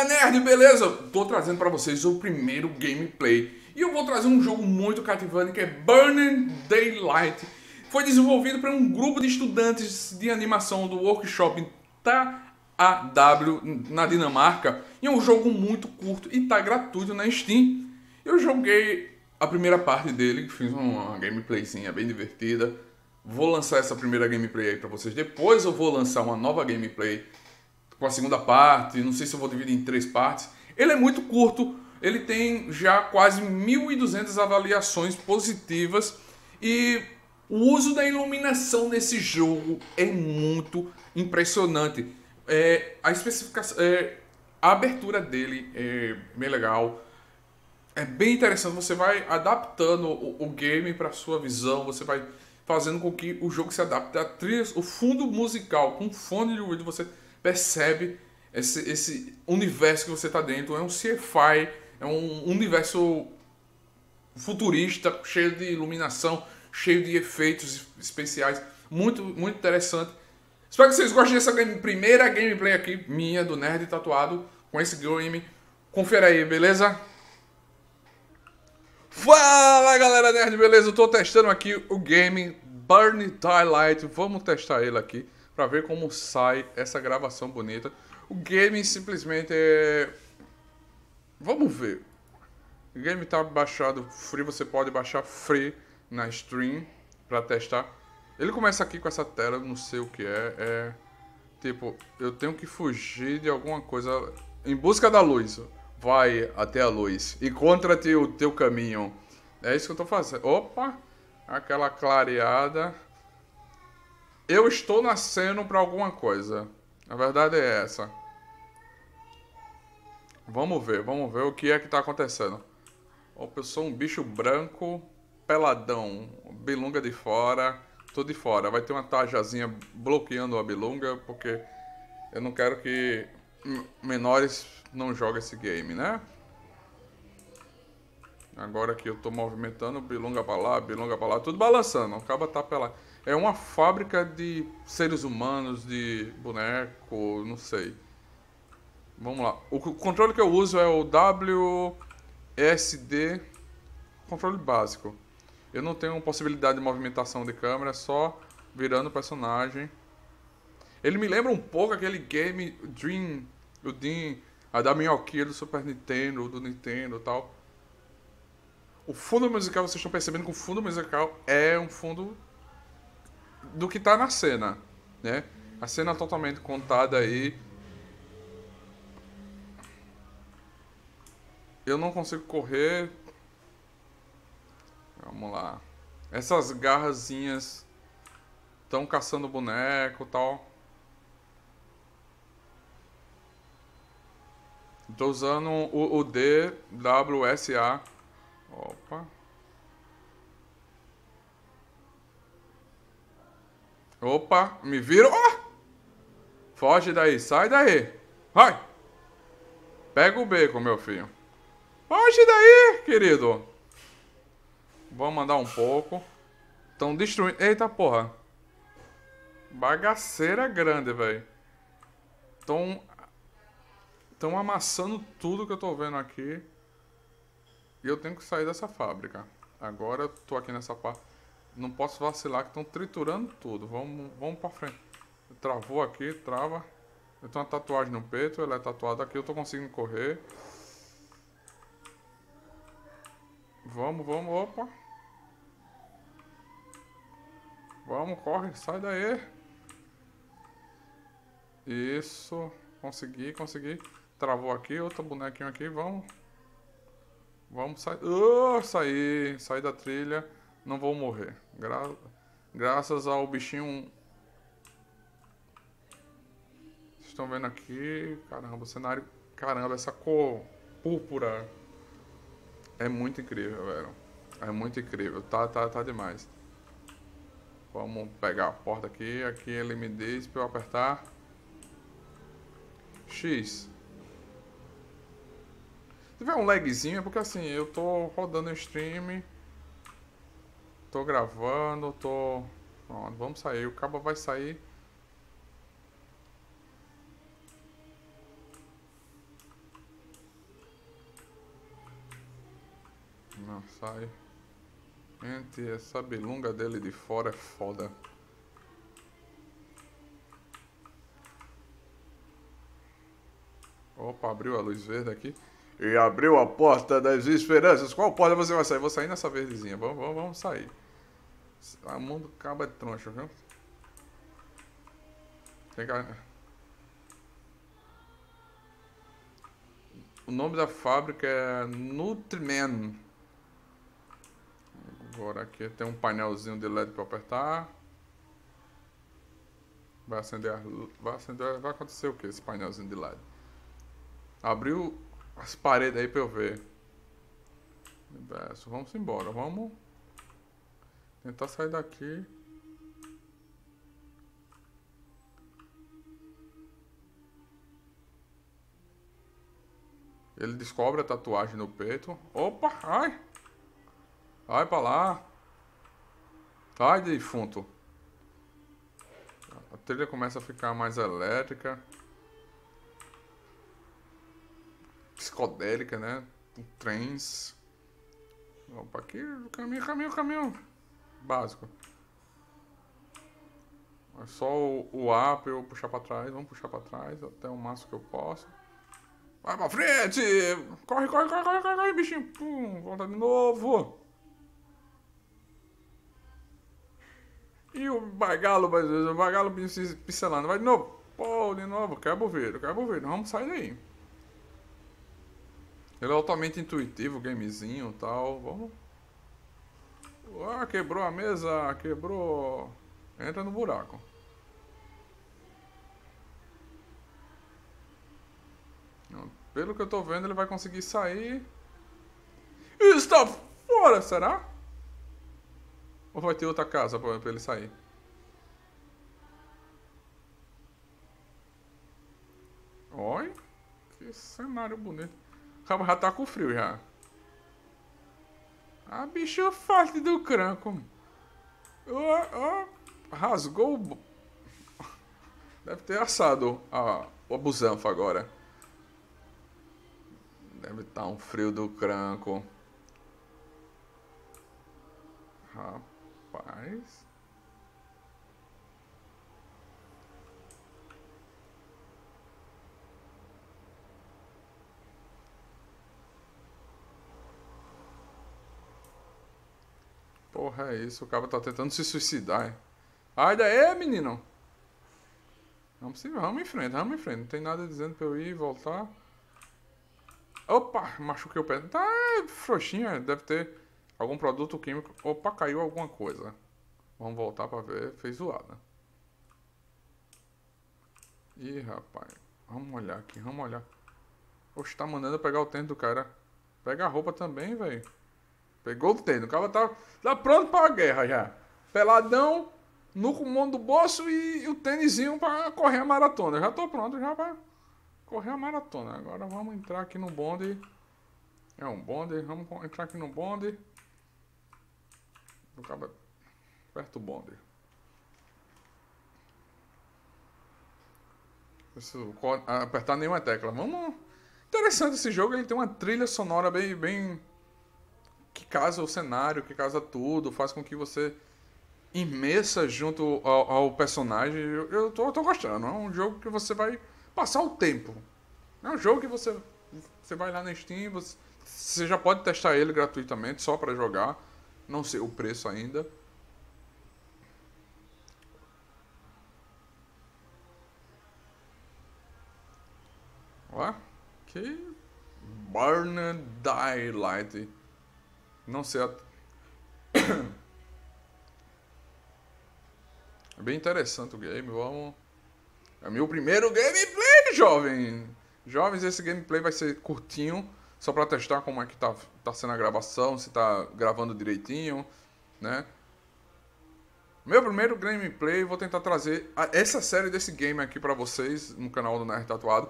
galera nerd, beleza? Tô trazendo para vocês o primeiro gameplay. E eu vou trazer um jogo muito cativante que é Burning Daylight. Foi desenvolvido por um grupo de estudantes de animação do workshop TAW na Dinamarca. E é um jogo muito curto e tá gratuito na Steam. Eu joguei a primeira parte dele, fiz uma gameplayzinha bem divertida. Vou lançar essa primeira gameplay aí pra vocês. Depois eu vou lançar uma nova gameplay com a segunda parte. Não sei se eu vou dividir em três partes. Ele é muito curto. Ele tem já quase 1.200 avaliações positivas. E o uso da iluminação nesse jogo é muito impressionante. É, a especificação, é, a abertura dele é bem legal. É bem interessante. Você vai adaptando o, o game para sua visão. Você vai fazendo com que o jogo se adapte a trilhas, o fundo musical com fone de ouvido, você percebe esse, esse universo que você está dentro. É um sci-fi, é um universo futurista, cheio de iluminação, cheio de efeitos especiais, muito, muito interessante. Espero que vocês gostem dessa game, primeira gameplay aqui, minha, do Nerd Tatuado, com esse game. Confere aí, beleza? Fala galera nerd, beleza? Eu tô testando aqui o game Burn Twilight. Vamos testar ele aqui para ver como sai essa gravação bonita. O game simplesmente é. Vamos ver. O game tá baixado free, você pode baixar free na stream para testar. Ele começa aqui com essa tela, não sei o que é. É tipo, eu tenho que fugir de alguma coisa em busca da luz vai até a luz. Encontra-te o teu caminho. É isso que eu estou fazendo. Opa! Aquela clareada. Eu estou nascendo para alguma coisa. A verdade é essa. Vamos ver, vamos ver o que é que está acontecendo. Opa, eu sou um bicho branco, peladão, bilunga de fora, tô de fora. Vai ter uma tajazinha bloqueando a bilunga, porque eu não quero que menores não joga esse game, né? Agora que eu tô movimentando, bilonga pra lá, bilonga pra lá, tudo balançando, acaba tá pela... É uma fábrica de seres humanos, de boneco, não sei. Vamos lá. O controle que eu uso é o WSD, controle básico. Eu não tenho possibilidade de movimentação de câmera, é só virando o personagem. Ele me lembra um pouco aquele game Dream, o Dream a da minhoquinha do Super Nintendo, do Nintendo e tal. O fundo musical, vocês estão percebendo que o fundo musical é um fundo do que está na cena, né? A cena totalmente contada aí. Eu não consigo correr. Vamos lá. Essas garrazinhas estão caçando boneco tal. Tô usando o, o DWSA. Opa. Opa, me viram. Oh! Foge daí, sai daí. Vai. Pega o beco, meu filho. Foge daí, querido. Vamos mandar um pouco. Estão destruindo. Eita porra. Bagaceira grande, velho. Estão Estão amassando tudo que eu tô vendo aqui. E eu tenho que sair dessa fábrica. Agora eu tô aqui nessa parte. Não posso vacilar que estão triturando tudo. Vamos, vamos pra frente. Travou aqui, trava. Eu tenho uma tatuagem no peito, ela é tatuada aqui, eu tô conseguindo correr. Vamos, vamos, opa. Vamos, corre, sai daí. Isso. Consegui, consegui. Travou aqui, outro bonequinho aqui, vamos. Vamos sair. Oh, sair, sair da trilha. Não vou morrer. Gra graças ao bichinho. Vocês estão vendo aqui. Caramba, o cenário. Caramba, essa cor púrpura. É muito incrível, velho. É muito incrível. Tá, tá, tá demais. Vamos pegar a porta aqui. Aqui ele me diz pra eu apertar. X tiver um lagzinho, é porque assim, eu tô rodando o stream, Tô gravando, tô... Pronto, vamos sair. O cabo vai sair... Não, sai. Gente, essa belunga dele de fora é foda. Opa, abriu a luz verde aqui. E abriu a porta das esperanças. Qual porta você vai sair? Vou sair nessa verdezinha. Vamos, vamos, vamos sair. O mundo acaba de troncha, viu? Tem que... O nome da fábrica é Nutriman. Agora aqui tem um painelzinho de LED para apertar. Vai acender, vai acender, vai acontecer o que esse painelzinho de LED? Abriu as paredes aí para eu ver. Inverso. Vamos embora, vamos tentar sair daqui. Ele descobre a tatuagem no peito. Opa, ai! Vai pra lá. Ai, defunto. A trilha começa a ficar mais elétrica. Psicodélica, né? Trens. Opa, aqui, caminho, caminho, caminho. Básico. É só o, o A pra eu puxar pra trás. Vamos puxar pra trás até o máximo que eu posso. Vai pra frente! Corre, corre, corre, corre, corre, corre bichinho. Pum, volta de novo. E o bagalo, o bagalo pincelando. Vai de novo. Pô, de novo. Quebra o vidro, quebra o vidro. Vamos sair daí. Ele é altamente intuitivo, gamezinho e tal. Vamos. Ah, quebrou a mesa, quebrou. Entra no buraco. Pelo que eu tô vendo, ele vai conseguir sair. Está fora, será? Ou vai ter outra casa pra, pra ele sair? Olha, que cenário bonito. O cara já tá com frio já. A bicho forte do cranco. Ó, ó, rasgou o... Deve ter assado a, o busanfo agora. Deve estar tá um frio do cranco. Rapaz. Porra, é isso. O cara tá tentando se suicidar? Ai, daí, menino. Vamos, vamos em frente, vamos em frente. Não tem nada dizendo pra eu ir e voltar. Opa, machuquei o pé. Tá frouxinho, é, deve ter algum produto químico. Opa, caiu alguma coisa. Vamos voltar pra ver. Fez zoada. Ih, rapaz. Vamos olhar aqui, vamos olhar. Oxe, tá mandando pegar o tênis do cara. Pega a roupa também, velho. Pegou o tênis. O cara tá, tá pronto pra guerra já. Peladão, no comando do bolso e, e o tênisinho pra correr a maratona. Já tô pronto já pra correr a maratona. Agora vamos entrar aqui no bonde. É um bonde, vamos entrar aqui no bonde. Acaba perto do bonde. Preciso apertar nenhuma tecla. Vamos. Interessante esse jogo, ele tem uma trilha sonora bem, bem. Que casa o cenário, que casa tudo, faz com que você imersa junto ao, ao personagem. Eu, eu, tô, eu tô gostando. É um jogo que você vai passar o tempo. É um jogo que você, você vai lá na Steam, você, você já pode testar ele gratuitamente, só para jogar. Não sei o preço ainda. Ó, que Burn Daylight. Não a... É bem interessante o game, vamos... É meu primeiro gameplay, jovem! Jovens, esse gameplay vai ser curtinho, só para testar como é que tá, tá sendo a gravação, se tá gravando direitinho, né? Meu primeiro gameplay, vou tentar trazer essa série desse game aqui para vocês no canal do Nerd Tatuado.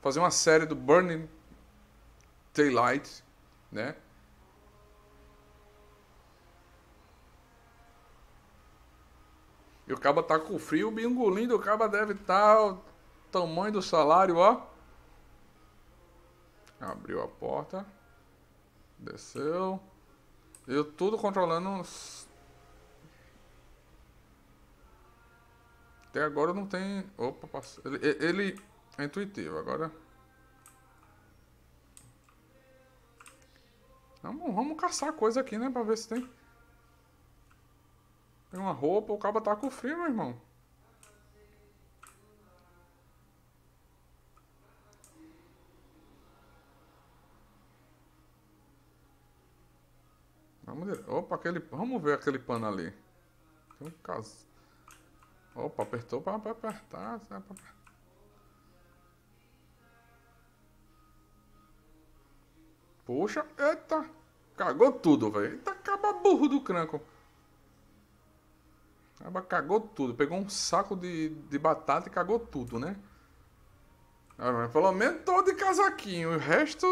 Fazer uma série do Burning Daylight, né? E o cabo tá com frio, o bingolim do cabo deve estar tá o tamanho do salário, ó. Abriu a porta. Desceu. Eu tudo controlando. Até agora não tem. Opa, passou. Ele, ele é intuitivo, agora. Vamos, vamos caçar coisa aqui, né? Pra ver se tem. Tem uma roupa, o cabo tá com frio, meu irmão. Vamos, opa, aquele, vamos ver aquele pano ali. Tem um caso. Opa, apertou para apertar. Pra... Puxa, eita. Cagou tudo, velho. Eita, acaba burro do cranco. Acaba cagou tudo. Pegou um saco de, de batata e cagou tudo, né? Pelo menos tô de casaquinho. O resto.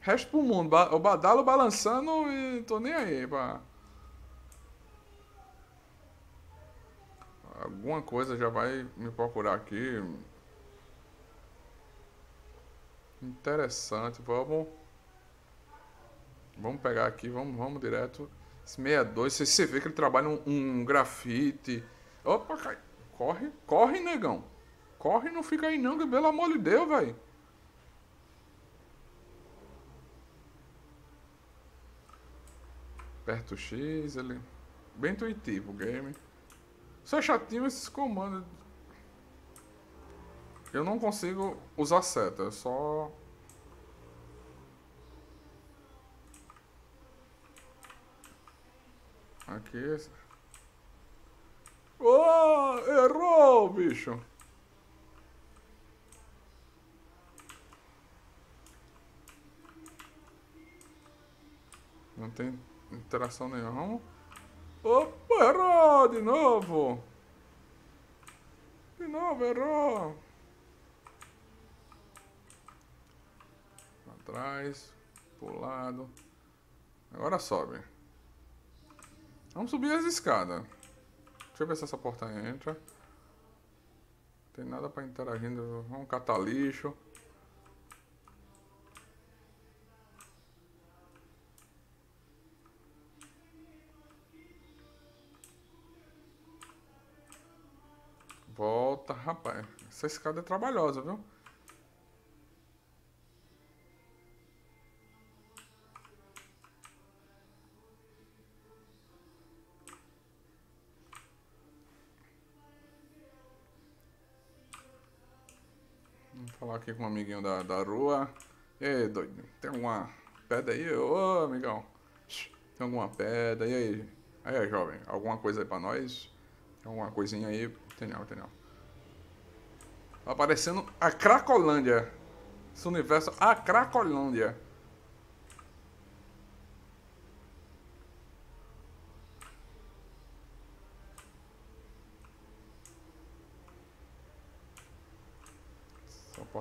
Resto pro mundo. O badalo balançando e tô nem aí. Alguma coisa já vai me procurar aqui. Interessante. Vamos. Vamos pegar aqui, vamos, vamos direto. Esse 62, você, vê que ele trabalha um, um grafite. Opa, cai. Corre, corre, negão. Corre, não fica aí não, que pelo amor de Deus, velho. Aperta o X, ele... Bem intuitivo o game. Só é chatinho esses comandos. Eu não consigo usar seta, é só... Aqui... Oh, errou, bicho! Não tem interação nenhuma. Opa, errou de novo. De novo, errou. Pra trás, pro lado. Agora sobe. Vamos subir as escadas. Deixa eu ver se essa porta entra. Não tem nada pra interagir. Vamos catar lixo. Volta, rapaz. Essa escada é trabalhosa, viu? Aqui com um amiguinho da, da rua. E aí, doido? Tem alguma pedra aí? Ô, amigão. Tem alguma pedra? E aí? Aí, jovem, alguma coisa aí pra nós? Tem alguma coisinha aí? Tem não, tem não. Tá aparecendo a Cracolândia. Esse universo, a Cracolândia.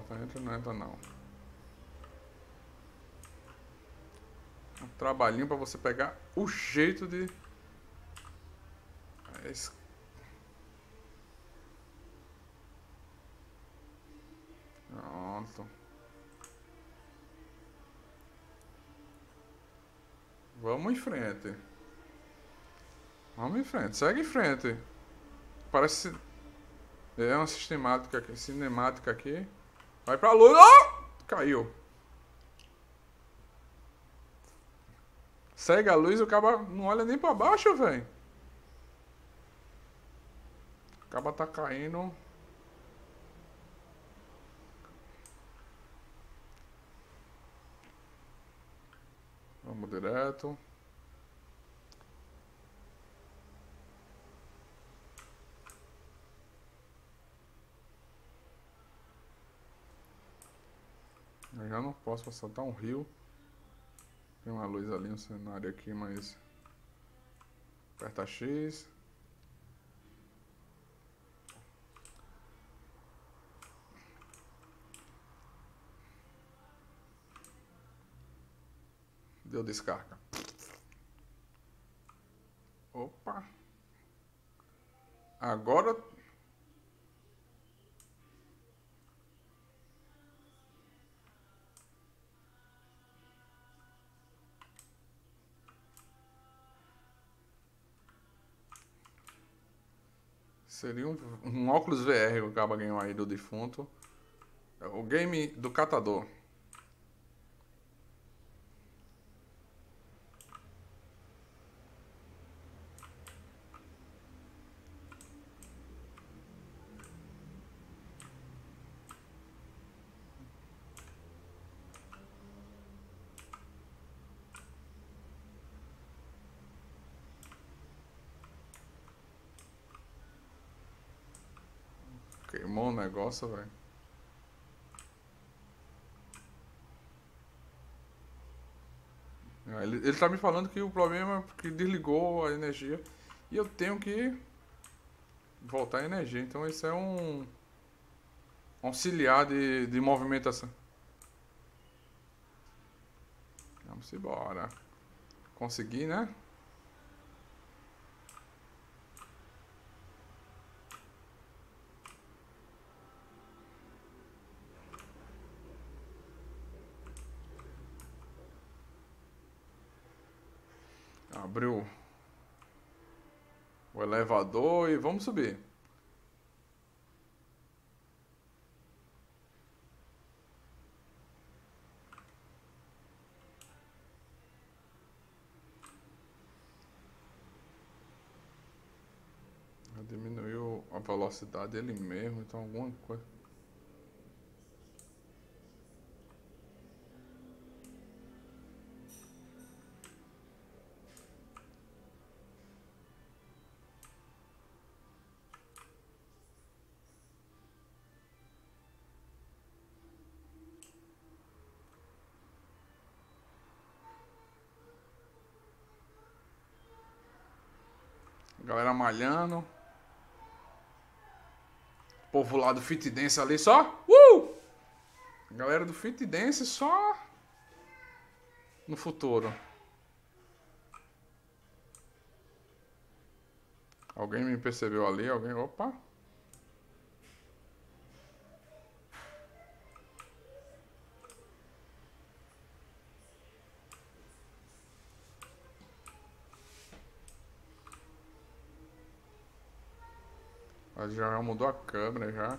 Porta entra não entra não. Um trabalhinho para você pegar o jeito de... Pronto. Vamos em frente. Vamos em frente. Segue em frente. Parece... É uma sistemática aqui, cinemática aqui. Vai pra luz. Oh! Caiu. Segue a luz o cabo não olha nem pra baixo, velho. O cabo tá caindo. Vamos direto. Já não posso assaltar um rio. Tem uma luz ali no cenário aqui, mas... Aperta X. Deu descarga. Opa. Agora Seria um, um óculos VR que o Caba ganhou aí do defunto. É o game do catador. Negócio, velho. Ah, Ele, ele tá me falando que o problema é que desligou a energia e eu tenho que voltar a energia. Então isso é um auxiliar de, de movimentação. Vamos embora. Consegui, né? Abriu o elevador e vamos subir. Diminuiu a velocidade dele mesmo, então alguma coisa. Galera malhando. Povo lá do Fit Dance ali só. Uh! Galera do Fit Dance só no futuro. Alguém me percebeu ali? Alguém? Opa! Já mudou a câmera já.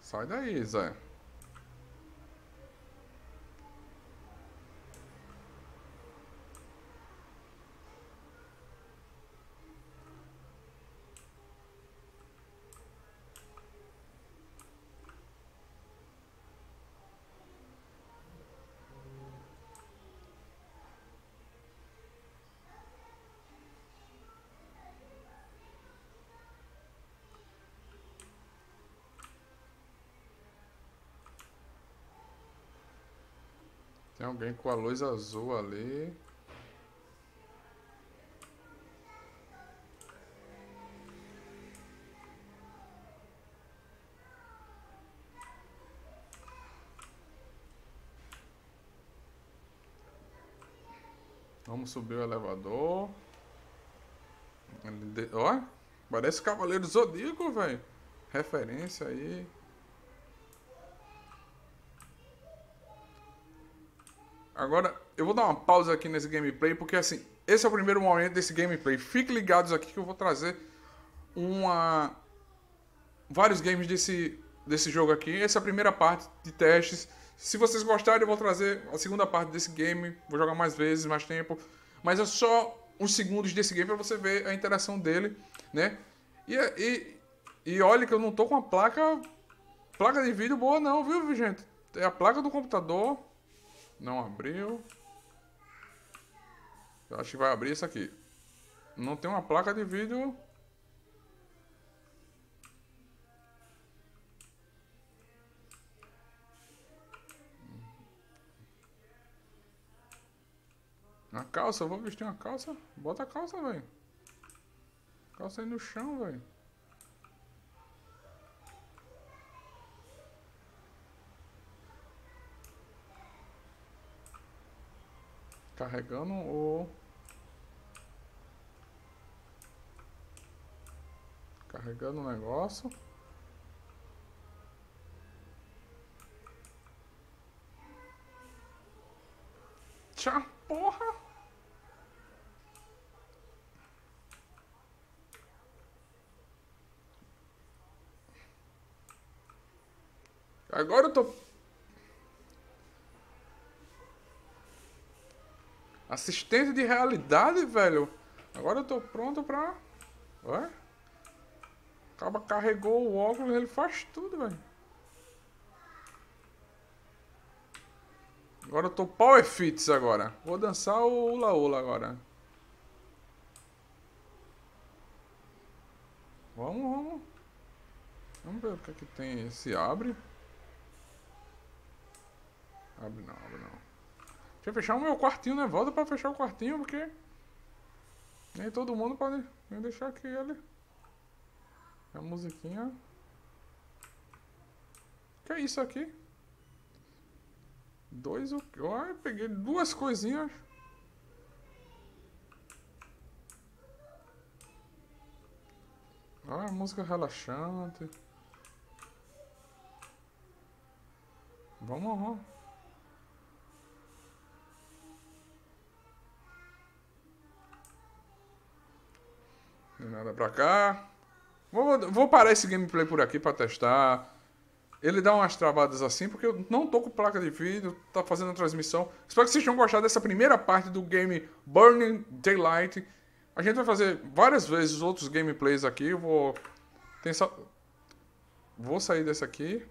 Sai daí, Zé. Tem alguém com a luz azul ali. Vamos subir o elevador. Ó, parece Cavaleiro Zodíaco, velho. Referência aí. Agora, eu vou dar uma pausa aqui nesse gameplay, porque assim, esse é o primeiro momento desse gameplay. Fiquem ligados aqui que eu vou trazer uma... vários games desse, desse jogo aqui. Essa é a primeira parte de testes. Se vocês gostarem, eu vou trazer a segunda parte desse game. Vou jogar mais vezes, mais tempo. Mas é só uns segundos desse game para você ver a interação dele, né? E, e, e olha que eu não tô com a placa placa de vídeo boa não, viu, gente? É a placa do computador não abriu. Eu acho que vai abrir isso aqui. Não tem uma placa de vídeo. A calça, eu vou vestir uma calça. Bota a calça, velho. Calça aí no chão, velho. carregando o carregando o negócio. Tchau porra! Agora eu tô Assistente de realidade, velho. Agora eu tô pronto pra. Ué? Acaba carregou o óculos, ele faz tudo, velho. Agora eu tô Power Fits agora. Vou dançar o Ula Ula agora. Vamos, vamos. Vamos ver o que é que tem. Se abre. Abre não, abre não. Eu fechar o meu quartinho, né? Volta pra fechar o quartinho, porque... Nem todo mundo pode nem deixar aqui ele... A musiquinha... Que é isso aqui? Dois o que? Ai, peguei duas coisinhas. Ah, música relaxante. Vamos, vamos. Nada pra cá. Vou, vou parar esse gameplay por aqui pra testar. Ele dá umas travadas assim, porque eu não tô com placa de vídeo, tá fazendo a transmissão. Espero que vocês tenham gostado dessa primeira parte do game Burning Daylight. A gente vai fazer várias vezes outros gameplays aqui. Eu vou. Vou sair desse aqui.